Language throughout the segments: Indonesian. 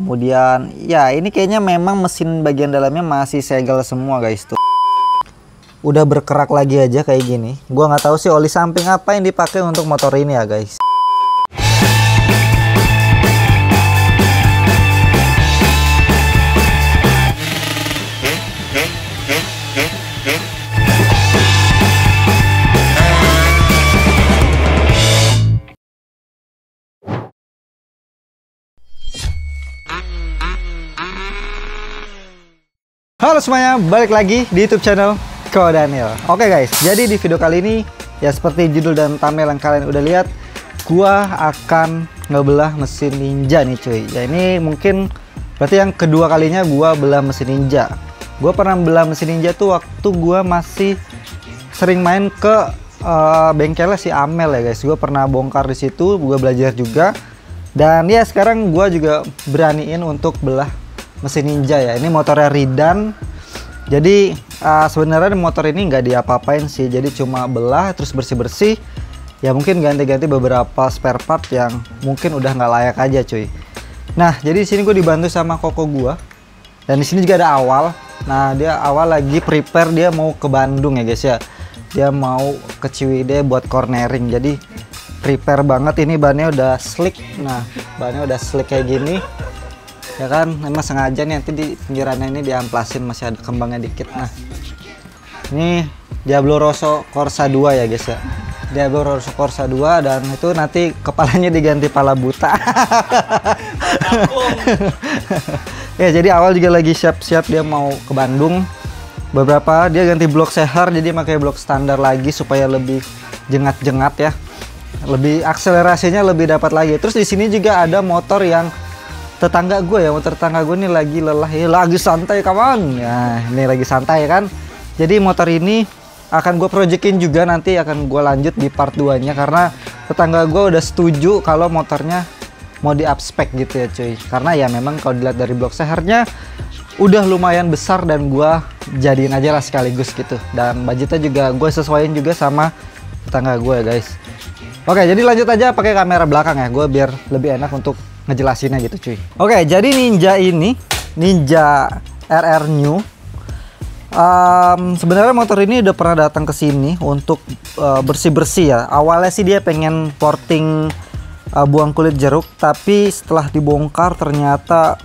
kemudian ya ini kayaknya memang mesin bagian dalamnya masih segel semua guys tuh. Udah berkerak lagi aja kayak gini. Gua nggak tahu sih oli samping apa yang dipakai untuk motor ini ya guys Halo semuanya, balik lagi di YouTube channel Ko Daniel. Oke guys, jadi di video kali ini ya seperti judul dan thumbnail yang kalian udah lihat, gua akan ngebelah mesin Ninja nih cuy. Ya ini mungkin berarti yang kedua kalinya gua belah mesin Ninja. Gua pernah belah mesin Ninja tuh waktu gua masih sering main ke uh, bengkelnya si Amel ya guys. Gua pernah bongkar di situ, gua belajar juga. Dan ya sekarang gua juga beraniin untuk belah mesin Ninja ya. Ini motornya Ridan. Jadi uh, sebenarnya motor ini nggak diapa-apain sih. Jadi cuma belah terus bersih-bersih. Ya mungkin ganti-ganti beberapa spare part yang mungkin udah nggak layak aja cuy. Nah jadi di sini gue dibantu sama koko gua. Dan di sini juga ada awal. Nah dia awal lagi prepare dia mau ke Bandung ya guys ya. Dia mau ke Ciwidey buat cornering. Jadi prepare banget ini bannya udah slick. Nah bannya udah slick kayak gini ya kan memang sengaja nih nanti di pinggirannya ini diamplasin masih ada kembangnya dikit. Nah ini Diablo Rosso Corsa 2 ya guys ya. Diablo Rosso Corsa 2 dan itu nanti kepalanya diganti pala buta. Ya jadi awal juga lagi siap-siap dia mau ke Bandung. Beberapa dia ganti blok seher jadi pakai blok standar lagi supaya lebih jengat-jengat ya. Lebih akselerasinya lebih dapat lagi. Terus di sini juga ada motor yang tetangga gue ya motor tetangga gue ini lagi lelah ya lagi santai kawan ya ini lagi santai kan. Jadi motor ini akan gue proyekin juga nanti akan gue lanjut di part 2 nya karena tetangga gue udah setuju kalau motornya mau di upspec gitu ya cuy. Karena ya memang kalau dilihat dari blok sehernya udah lumayan besar dan gue jadiin aja lah sekaligus gitu. Dan budgetnya juga gue sesuaiin juga sama tetangga gue ya guys. Oke jadi lanjut aja pakai kamera belakang ya gue biar lebih enak untuk ngejelasinnya gitu cuy. Oke jadi Ninja ini Ninja RR New um, sebenarnya motor ini udah pernah datang ke sini untuk uh, bersih-bersih ya. Awalnya sih dia pengen porting uh, buang kulit jeruk tapi setelah dibongkar ternyata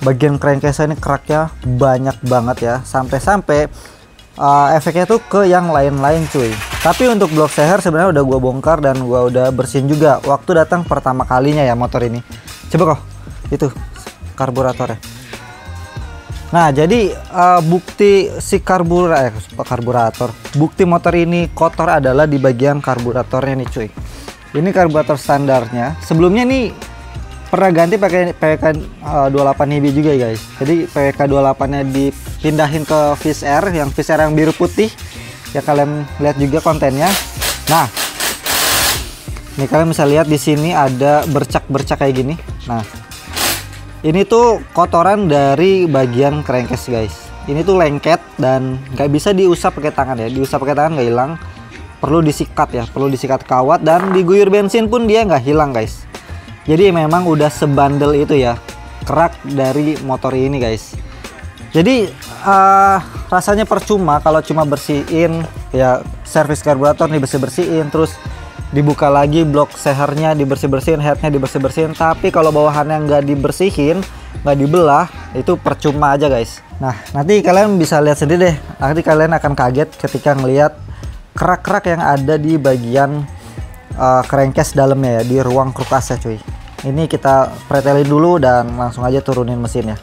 bagian crankcase ini keraknya banyak banget ya. Sampai-sampai uh, efeknya tuh ke yang lain-lain cuy. Tapi untuk blok seher sebenarnya udah gua bongkar dan gua udah bersihin juga waktu datang pertama kalinya ya motor ini coba kok itu karburatornya. Nah jadi uh, bukti si karburator eh, karburator. Bukti motor ini kotor adalah di bagian karburatornya nih cuy. Ini karburator standarnya. Sebelumnya nih pernah ganti pakai PWK uh, 28 HB juga guys. Jadi PWK 28 nya dipindahin ke Fish yang Fish yang biru putih. Ya kalian lihat juga kontennya. Nah Nih kalian bisa lihat di sini ada bercak-bercak kayak gini. Nah, ini tuh kotoran dari bagian crankcase guys. Ini tuh lengket dan nggak bisa diusap pakai tangan ya. Diusap pakai tangan nggak hilang. Perlu disikat ya, perlu disikat kawat dan diguyur bensin pun dia nggak hilang guys. Jadi memang udah sebandel itu ya kerak dari motor ini guys. Jadi uh, rasanya percuma kalau cuma bersihin ya servis karburator nih bersih bersihin terus dibuka lagi blok sehernya dibersih-bersihin headnya dibersih-bersihin. Tapi kalau bawahannya nggak dibersihin nggak dibelah itu percuma aja guys. Nah nanti kalian bisa lihat sendiri deh. Nanti kalian akan kaget ketika ngelihat kerak-kerak yang ada di bagian uh, crankcase dalamnya ya di ruang krukasnya cuy. Ini kita pretelin dulu dan langsung aja turunin mesinnya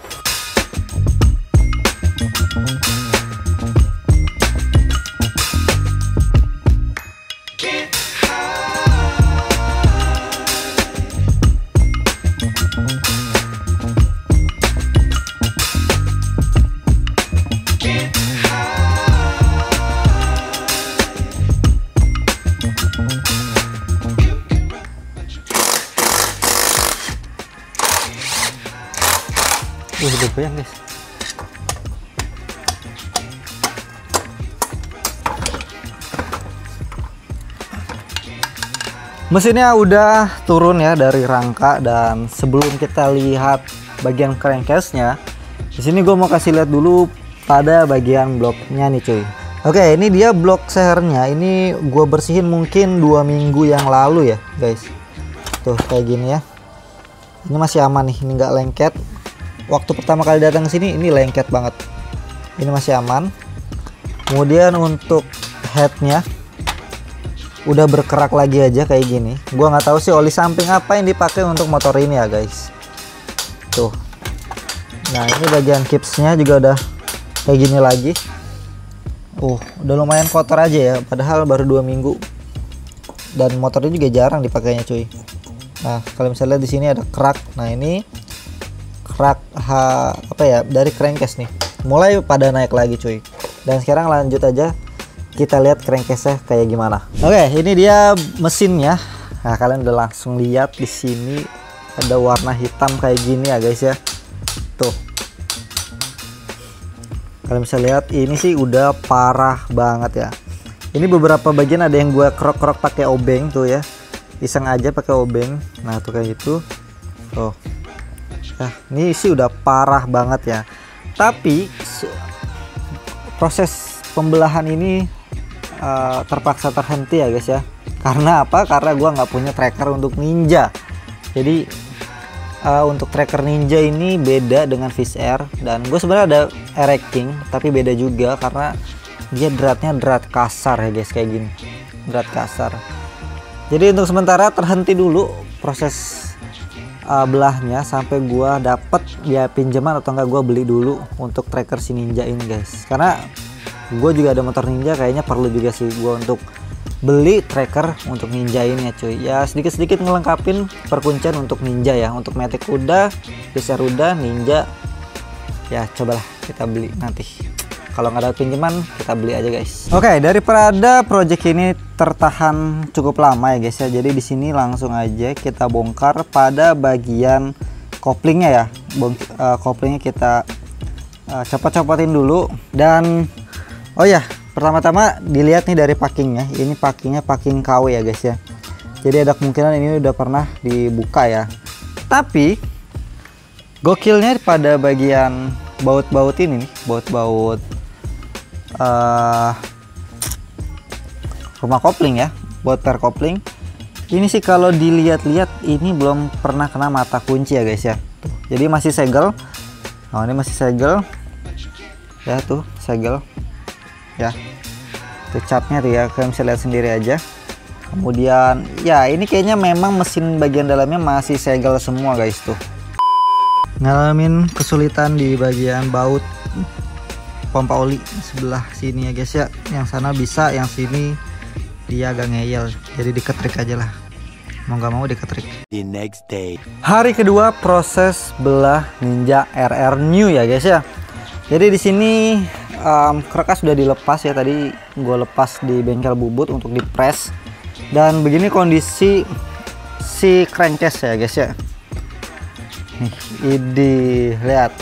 Mesinnya udah turun ya dari rangka dan sebelum kita lihat bagian crankcase-nya. Di sini gue mau kasih lihat dulu pada bagian bloknya nih cuy. Oke, ini dia blok sehernya. Ini gue bersihin mungkin dua minggu yang lalu ya, guys. Tuh kayak gini ya. Ini masih aman nih, ini nggak lengket. Waktu pertama kali datang ke sini ini lengket banget. Ini masih aman. Kemudian untuk headnya udah berkerak lagi aja kayak gini. Gua nggak tahu sih oli samping apa yang dipakai untuk motor ini ya guys. Tuh. Nah ini bagian kipsnya juga udah kayak gini lagi. Uh udah lumayan kotor aja ya padahal baru dua minggu. Dan motornya juga jarang dipakainya cuy. Nah kalau misalnya di sini ada kerak. Nah ini kerak ha, apa ya dari crankcase nih. Mulai pada naik lagi cuy. Dan sekarang lanjut aja kita lihat crankcase-nya kayak gimana. Oke, ini dia mesinnya. Nah, kalian udah langsung lihat di sini ada warna hitam kayak gini ya, guys ya. Tuh. Kalian bisa lihat ini sih udah parah banget ya. Ini beberapa bagian ada yang gue krok-krok pakai obeng tuh ya. Iseng aja pakai obeng. Nah, tuh kayak gitu. Tuh. Nah, ini sih udah parah banget ya. Tapi proses pembelahan ini uh, terpaksa terhenti ya guys ya. Karena apa? Karena gua nggak punya tracker untuk ninja. Jadi uh, untuk tracker ninja ini beda dengan Fish Air. Dan gue sebenarnya ada erecting tapi beda juga karena dia dratnya drat kasar ya guys kayak gini. Drat kasar. Jadi untuk sementara terhenti dulu proses uh, belahnya sampai gua dapet ya pinjaman atau enggak gua beli dulu untuk tracker si ninja ini guys. Karena gue juga ada motor ninja kayaknya perlu juga sih gue untuk beli tracker untuk ninja ini ya cuy. Ya sedikit-sedikit ngelengkapin perkuncian untuk ninja ya untuk metik udah geser udah ninja. Ya cobalah kita beli nanti. Kalau nggak ada pinjaman kita beli aja guys. Oke okay, dari Prada project ini tertahan cukup lama ya guys ya jadi di sini langsung aja kita bongkar pada bagian koplingnya ya. Bong, uh, koplingnya kita uh, copot-copotin dulu dan Oh ya, pertama-tama dilihat nih dari packingnya. Ini packingnya packing KW ya guys ya. Jadi ada kemungkinan ini udah pernah dibuka ya. Tapi gokilnya pada bagian baut-baut ini baut-baut uh, rumah kopling ya, baut per kopling. Ini sih kalau dilihat-lihat ini belum pernah kena mata kunci ya guys ya. Jadi masih segel. Nah, ini masih segel. Ya tuh, segel ya. Itu catnya tuh ya kalian bisa lihat sendiri aja. Kemudian ya ini kayaknya memang mesin bagian dalamnya masih segel semua guys tuh. Ngalamin kesulitan di bagian baut pompa oli sebelah sini ya guys ya. Yang sana bisa yang sini dia agak ngeyel. Jadi diketrik aja lah. Mau nggak mau diketrik. The next day. Hari kedua proses belah ninja RR new ya guys ya. Jadi di sini um, kereknya sudah dilepas ya tadi gue lepas di bengkel bubut untuk di press dan begini kondisi si crankcase ya guys ya. Ini lihat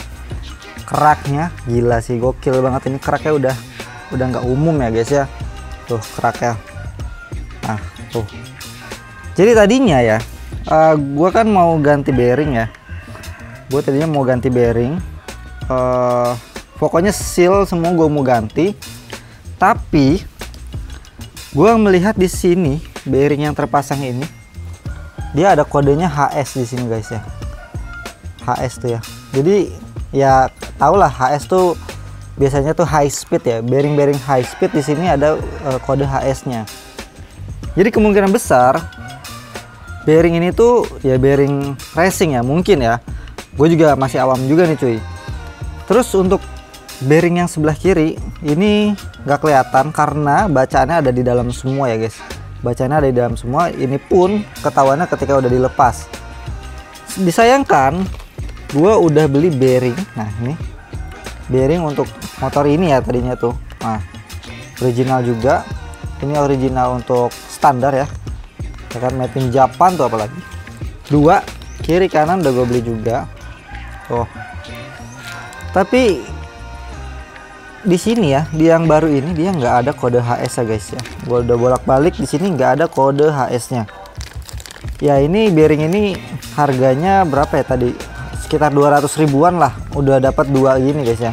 keraknya. Gila sih gokil banget. Ini keraknya udah udah nggak umum ya guys ya. Tuh keraknya. Nah tuh. Jadi tadinya ya uh, gua kan mau ganti bearing ya. Gue tadinya mau ganti bearing uh, pokoknya seal semua gue mau ganti. Tapi gue melihat di sini bearing yang terpasang ini dia ada kodenya HS di sini guys ya. HS tuh ya. Jadi ya tau lah HS tuh biasanya tuh high speed ya. Bearing-bearing high speed di sini ada uh, kode HS nya jadi kemungkinan besar bearing ini tuh ya bearing racing ya mungkin ya. Gue juga masih awam juga nih cuy. Terus untuk bearing yang sebelah kiri ini nggak kelihatan karena bacaannya ada di dalam semua ya guys. Bacaannya ada di dalam semua. Ini pun ketahuannya ketika udah dilepas. Disayangkan gua udah beli bearing. Nah ini. Bearing untuk motor ini ya tadinya tuh. Nah original juga. Ini original untuk standar ya. Ya kan made in Japan tuh apalagi. Dua kiri kanan udah gue beli juga. Tuh. Tapi di sini ya di yang baru ini dia nggak ada kode HS ya guys ya. Gua udah bolak-balik di sini nggak ada kode HS nya ya ini bearing ini harganya berapa ya? Tadi sekitar 200 ribuan lah. Udah dapat dua gini guys ya.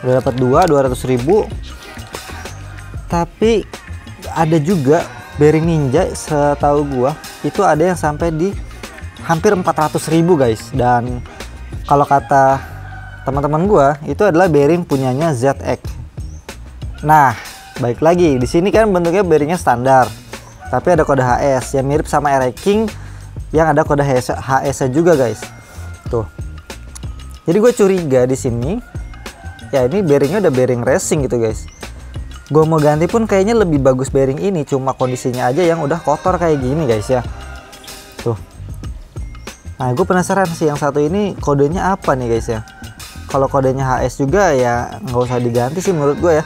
Udah dapat dua 200 ribu. Tapi ada juga bearing ninja setahu gua itu ada yang sampai di hampir 400 ribu guys. Dan kalau kata teman-teman gua itu adalah bearing punyanya ZX nah baik lagi. Di sini kan bentuknya bearingnya standar tapi ada kode HS yang mirip sama Air King yang ada kode HS, HS juga guys. Tuh. Jadi gue curiga di sini ya ini bearingnya udah bearing racing gitu guys. Gue mau ganti pun kayaknya lebih bagus bearing ini cuma kondisinya aja yang udah kotor kayak gini guys ya. Tuh. Nah gue penasaran sih yang satu ini kodenya apa nih guys ya kalau kodenya HS juga ya nggak usah diganti sih menurut gue ya.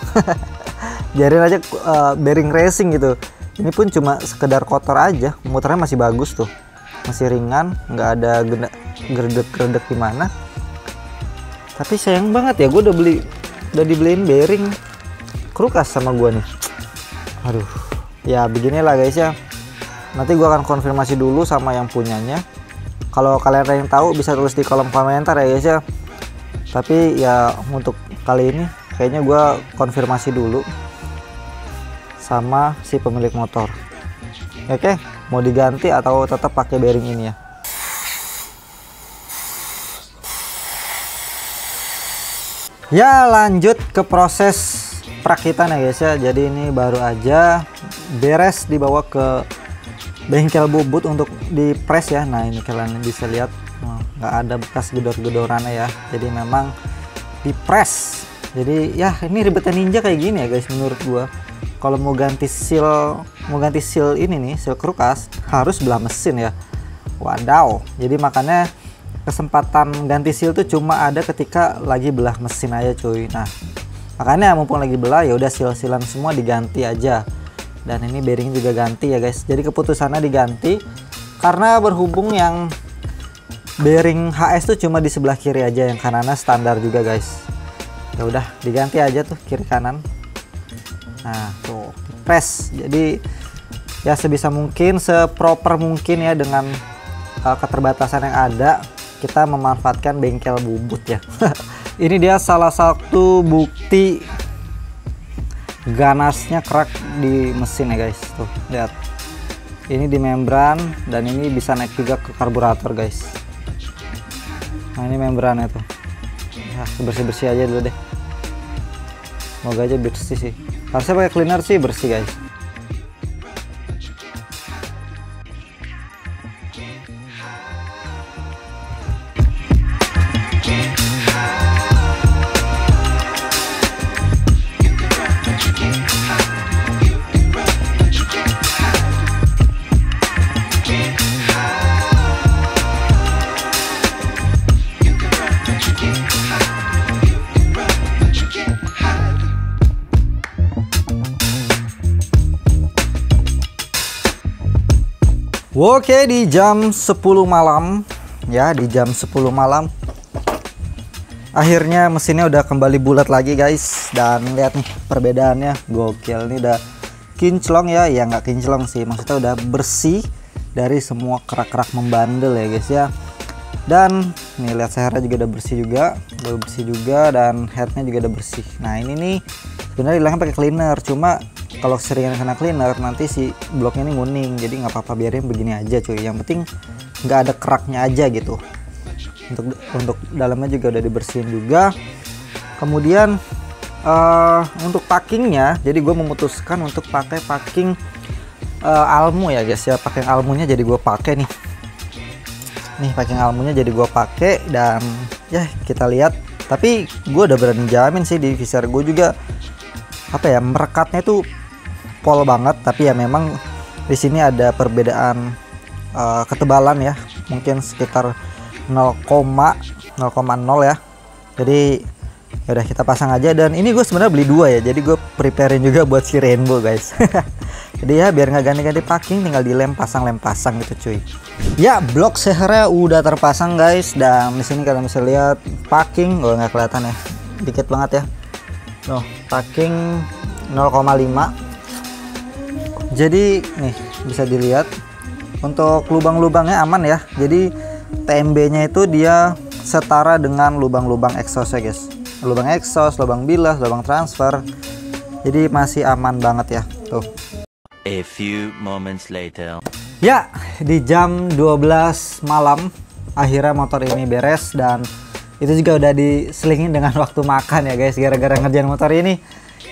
Biarin aja uh, bearing racing gitu. Ini pun cuma sekedar kotor aja muternya masih bagus tuh. Masih ringan nggak ada gerdek-gerdek gimana tapi sayang banget ya gue udah beli udah dibeliin bearing krukas sama gue nih. Aduh ya beginilah guys ya. Nanti gue akan konfirmasi dulu sama yang punyanya. Kalau kalian ada yang tahu bisa tulis di kolom komentar ya guys ya tapi ya untuk kali ini kayaknya gue konfirmasi dulu sama si pemilik motor. Oke mau diganti atau tetap pakai bearing ini ya? Ya lanjut ke proses perakitan ya guys ya. Jadi ini baru aja beres dibawa ke bengkel bubut untuk di press ya. Nah ini kalian bisa lihat nggak ada bekas gedor-gedorannya ya. Jadi memang di press jadi ya ini ribetnya ninja kayak gini ya guys menurut gua. Kalau mau ganti seal mau ganti seal ini nih seal krukas harus belah mesin ya. Wadaw. Jadi makanya kesempatan ganti seal tuh cuma ada ketika lagi belah mesin aja cuy. Nah makanya mumpung lagi belah ya udah seal-sealan semua diganti aja. Dan ini bearing juga ganti ya guys. Jadi keputusannya diganti karena berhubung yang bearing HS tuh cuma di sebelah kiri aja yang kanannya standar juga guys. Ya udah diganti aja tuh kiri kanan. Nah tuh press. Jadi ya sebisa mungkin seproper mungkin ya dengan uh, keterbatasan yang ada kita memanfaatkan bengkel bubut ya. Ini dia salah satu bukti ganasnya kerak di mesin ya guys. Tuh lihat. Ini di membran dan ini bisa naik juga ke karburator guys nah ini membrannya tuh. Ya bersih-bersih aja dulu deh. Semoga aja bersih sih. Harusnya pakai cleaner sih bersih guys Oke di jam 10 malam ya di jam 10 malam. Akhirnya mesinnya udah kembali bulat lagi guys. Dan lihat nih perbedaannya. Gokil ini udah kinclong ya. Ya nggak kinclong sih. Maksudnya udah bersih dari semua kerak-kerak membandel ya guys ya. Dan nih lihat sehernya juga udah bersih juga. Udah bersih juga dan headnya juga udah bersih. Nah ini nih sebenarnya hilangnya pakai cleaner. Cuma kalau sering kena cleaner nanti si bloknya ini nguning. Jadi nggak apa-apa biarin begini aja cuy. Yang penting nggak ada keraknya aja gitu. Untuk untuk dalamnya juga udah dibersihin juga. Kemudian uh, untuk packingnya jadi gue memutuskan untuk pakai packing uh, almu ya guys ya. Pakai almunya jadi gue pakai nih. Nih packing almunya jadi gue pakai dan ya kita lihat. Tapi gue udah berani jamin sih di visor gue juga apa ya merekatnya itu pol banget tapi ya memang di sini ada perbedaan uh, ketebalan ya. Mungkin sekitar 0,0 ya. Jadi ya udah kita pasang aja. Dan ini gue sebenarnya beli dua ya jadi gue preparein juga buat si rainbow guys. Jadi ya biar nggak ganti-ganti packing tinggal dilem pasang lem pasang gitu cuy. Ya blok sehernya udah terpasang guys. Dan di sini kalian bisa lihat packing. Gue oh, nggak kelihatan ya. Dikit banget ya. Noh, packing 0,5 jadi nih bisa dilihat untuk lubang-lubangnya aman ya. Jadi TMB nya itu dia setara dengan lubang-lubang exhaust ya guys. Lubang exhaust lubang bilas lubang transfer. Jadi masih aman banget ya. Tuh. A few moments later. Ya, di jam 12 malam akhirnya motor ini beres dan itu juga udah diselingin dengan waktu makan ya guys gara-gara ngerjain motor ini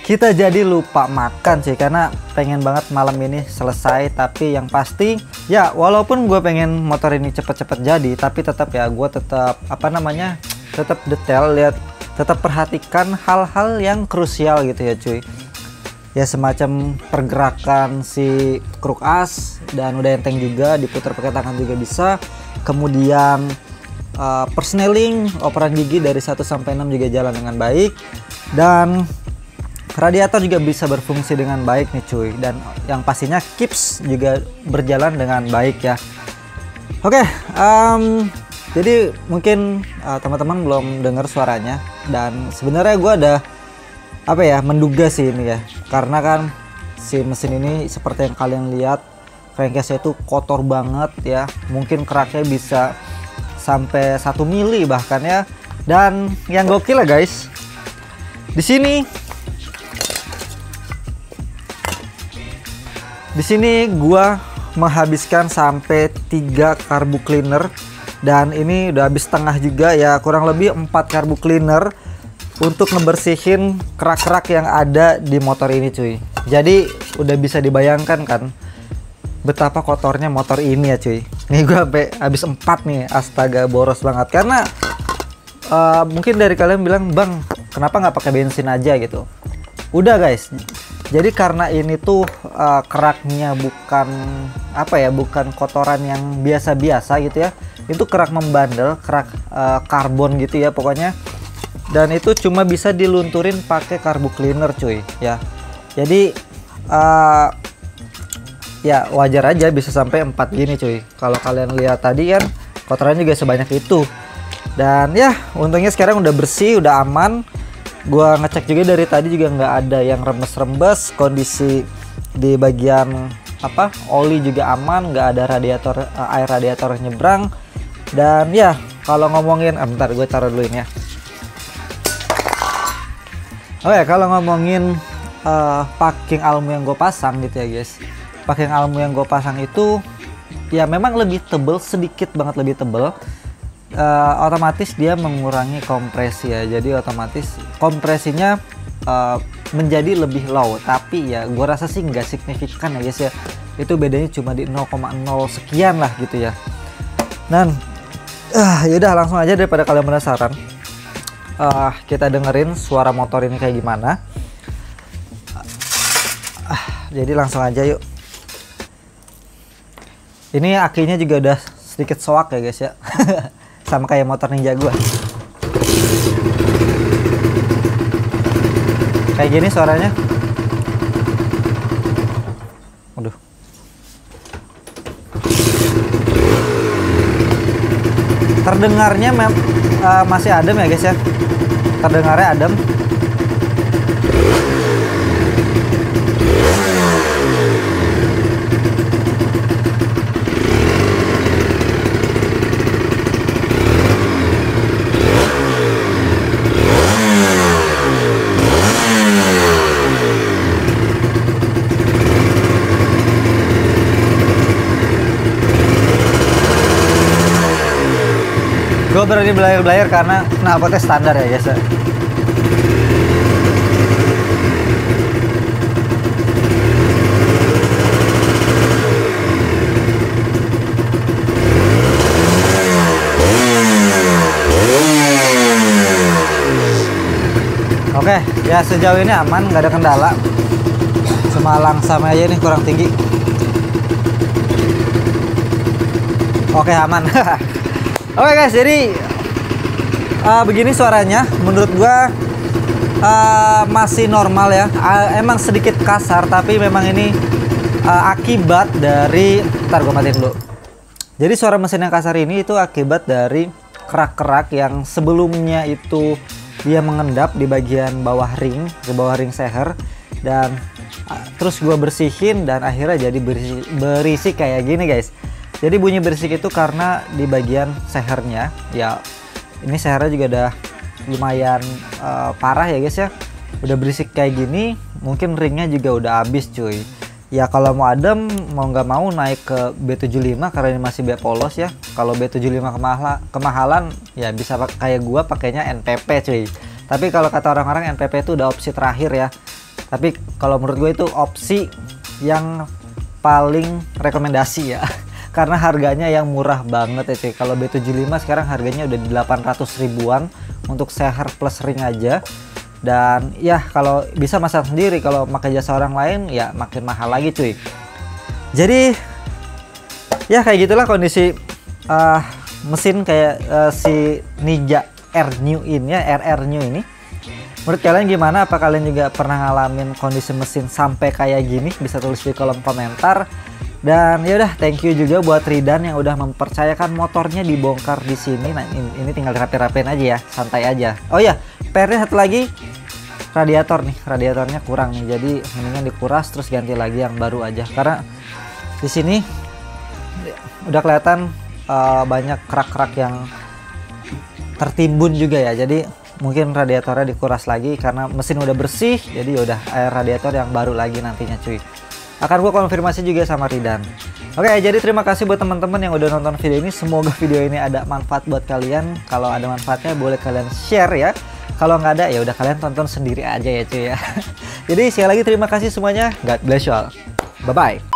kita jadi lupa makan sih karena pengen banget malam ini selesai tapi yang pasti ya walaupun gue pengen motor ini cepet-cepet jadi tapi tetap ya gue tetap apa namanya tetap detail lihat tetap perhatikan hal-hal yang krusial gitu ya cuy. Ya semacam pergerakan si kruk as dan udah enteng juga diputar pakai tangan juga bisa. Kemudian uh, persneling operan gigi dari 1 sampai 6 juga jalan dengan baik. Dan radiator juga bisa berfungsi dengan baik nih cuy. Dan yang pastinya kips juga berjalan dengan baik ya. Oke okay, um, jadi mungkin uh, teman-teman belum dengar suaranya. Dan sebenarnya gue ada apa ya menduga sih ini ya. Karena kan si mesin ini seperti yang kalian lihat crankcase itu kotor banget ya. Mungkin keraknya bisa sampai satu mili bahkan ya. Dan yang gokil ya guys. Di sini di sini gua menghabiskan sampai tiga karbu cleaner. Dan ini udah habis setengah juga ya kurang lebih empat karbu cleaner untuk ngebersihin kerak-kerak yang ada di motor ini cuy. Jadi udah bisa dibayangkan kan betapa kotornya motor ini ya cuy. Nih gue sampai habis 4 nih. Astaga boros banget. Karena uh, mungkin dari kalian bilang bang kenapa nggak pakai bensin aja? gitu. Udah guys jadi karena ini tuh uh, keraknya bukan apa ya bukan kotoran yang biasa-biasa gitu ya. Itu kerak membandel kerak uh, karbon gitu ya pokoknya. Dan itu cuma bisa dilunturin pakai karbu cleaner cuy ya. Jadi uh, ya wajar aja bisa sampai 4 gini cuy. Kalau kalian lihat tadi kan kotoran juga sebanyak itu. Dan ya untungnya sekarang udah bersih udah aman gua ngecek juga dari tadi juga nggak ada yang remes-remes kondisi di bagian apa oli juga aman nggak ada radiator uh, air radiator nyebrang. Dan ya kalau ngomongin eh, bentar gue taruh dulu ini ya. Ya kalau ngomongin uh, packing almu yang gue pasang gitu ya guys, packing almu yang gue pasang itu ya memang lebih tebel sedikit banget lebih tebel. Uh, otomatis dia mengurangi kompresi ya, jadi otomatis kompresinya uh, menjadi lebih low. Tapi ya gue rasa sih nggak signifikan ya guys ya, itu bedanya cuma di 0,0 sekian lah gitu ya. Dan uh, yaudah langsung aja daripada kalian penasaran. Uh, kita dengerin suara motor ini kayak gimana. Uh, jadi langsung aja yuk. Ini akinya juga udah sedikit soak ya guys ya sama kayak motor ninja gua. Kayak gini suaranya. Waduh. terdengarnya uh, masih adem ya guys ya? Terdengarnya adem gue berani belayar-belayar karena knalpotnya standar ya ya. Oke, ya sejauh ini aman, nggak ada kendala. Cuma langsam aja nih kurang tinggi. Oke, aman. Oke okay guys, jadi uh, begini suaranya. Menurut gua uh, masih normal ya. Uh, emang sedikit kasar, tapi memang ini uh, akibat dari. Ntar gua matiin dulu. Jadi suara mesin yang kasar ini itu akibat dari kerak-kerak yang sebelumnya itu dia mengendap di bagian bawah ring, di bawah ring seher dan uh, terus gua bersihin dan akhirnya jadi berisi, berisi kayak gini guys jadi bunyi berisik itu karena di bagian sehernya ya ini sehernya juga udah lumayan uh, parah ya guys ya. Udah berisik kayak gini mungkin ringnya juga udah habis cuy. Ya kalau mau adem mau nggak mau naik ke B75 karena ini masih B polos ya. Kalau B75 kemahala, kemahalan ya bisa kayak gua pakainya NPP cuy. Tapi kalau kata orang-orang NPP itu udah opsi terakhir ya. Tapi kalau menurut gue itu opsi yang paling rekomendasi ya karena harganya yang murah banget ya cuy kalau B75 sekarang harganya udah di 800 ribuan untuk seher plus ring aja. Dan ya kalau bisa masak sendiri. Kalau pakai jasa orang lain ya makin mahal lagi cuy. Jadi ya kayak gitulah kondisi uh, mesin kayak uh, si Ninja R New ini ya RR New ini. Menurut kalian gimana? Apa kalian juga pernah ngalamin kondisi mesin sampai kayak gini? Bisa tulis di kolom komentar dan ya udah thank you juga buat Ridan yang udah mempercayakan motornya dibongkar di sini. Nah ini, tinggal rapi-rapiin aja ya santai aja. Oh ya PR satu lagi. Radiator nih radiatornya kurang nih. Jadi mendingan dikuras terus ganti lagi yang baru aja. Karena di sini udah kelihatan uh, banyak kerak-kerak yang tertimbun juga ya. Jadi mungkin radiatornya dikuras lagi karena mesin udah bersih. Jadi ya udah air radiator yang baru lagi nantinya cuy akan gua konfirmasi juga sama Ridan Oke jadi terima kasih buat teman-teman yang udah nonton video ini semoga video ini ada manfaat buat kalian kalau ada manfaatnya boleh kalian share ya kalau nggak ada ya udah kalian tonton sendiri aja ya cuy ya. Jadi sekali lagi terima kasih semuanya. God bless you all. Bye bye.